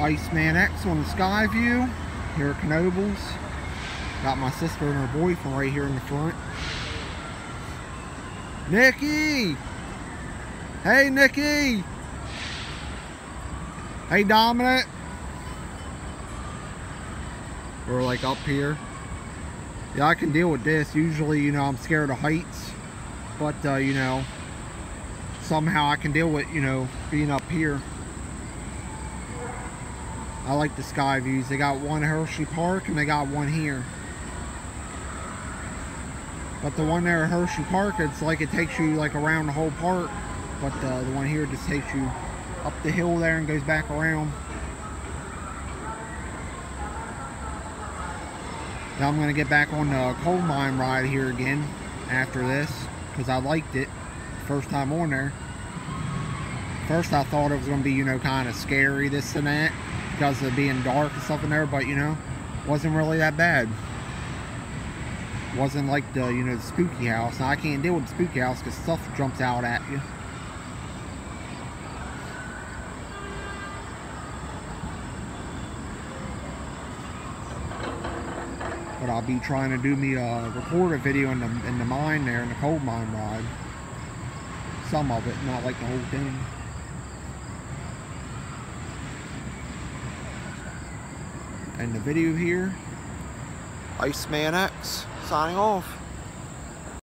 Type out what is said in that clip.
Iceman X on the Skyview here at Knoebels. Got my sister and her boyfriend right here in the front. Nikki! Hey, Nikki! Hey, Dominic! We're like up here. Yeah, I can deal with this. Usually, you know, I'm scared of heights. But, uh, you know, somehow I can deal with, you know, being up here. I like the sky views. They got one Hershey Park and they got one here. But the one there at Hershey Park, it's like it takes you like around the whole park. But uh, the one here just takes you up the hill there and goes back around. Now I'm going to get back on the coal mine ride here again after this because I liked it first time on there. First I thought it was going to be, you know, kind of scary, this and that, because of being dark and stuff in there, but, you know, wasn't really that bad. Wasn't like the, you know, the spooky house. Now I can't deal with the spooky house because stuff jumps out at you. but I'll be trying to do me a record a video in the in the mine there in the coal mine ride. Some of it, not like the whole thing. And the video here, Iceman X signing off.